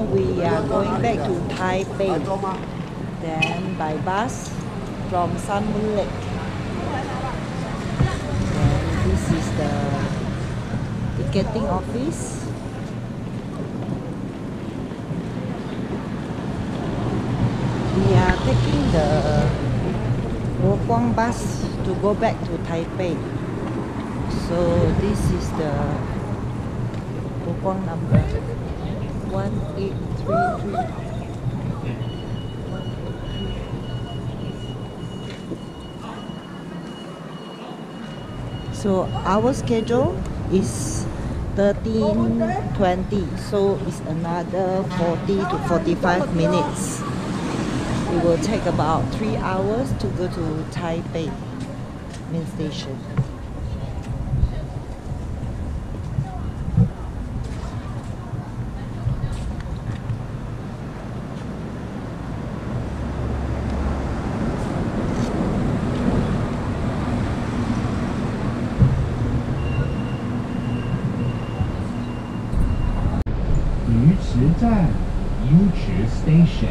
now we are going back to Taipei. Then by bus from Sun Moon Lake. And this is the ticketing office. We are taking the Guang bus to go back to Taipei. So this is the Guang number 1833. So our schedule is 13.20 so it's another 40 to 45 minutes. It will take about 3 hours to go to Taipei main station. 池站，Uchi station。